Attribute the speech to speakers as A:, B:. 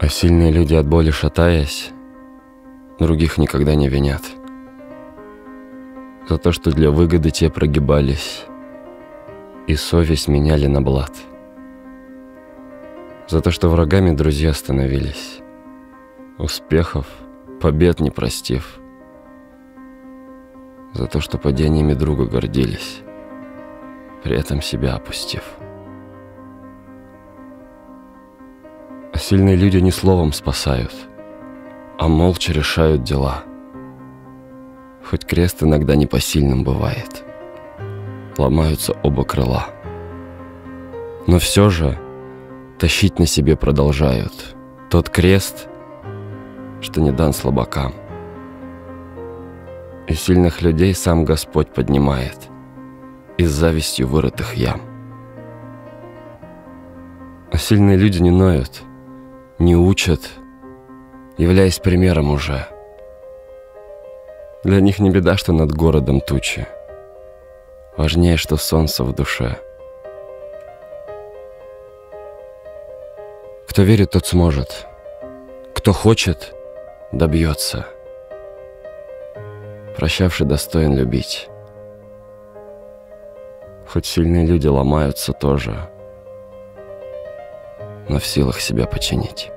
A: А сильные люди от боли шатаясь, других никогда не винят. За то, что для выгоды те прогибались и совесть меняли на блат. За то, что врагами друзья становились, успехов, побед не простив. За то, что падениями друга гордились, при этом себя опустив. Сильные люди не словом спасают, а молча решают дела. Хоть крест иногда непосильным бывает, ломаются оба крыла. Но все же тащить на себе продолжают тот крест, что не дан слабакам. И сильных людей сам Господь поднимает из завистью вырытых ям. А сильные люди не ноют – не учат, являясь примером уже. Для них не беда, что над городом тучи. Важнее, что солнце в душе. Кто верит, тот сможет. Кто хочет, добьется. Прощавший достоин любить. Хоть сильные люди ломаются тоже – но в силах себя починить.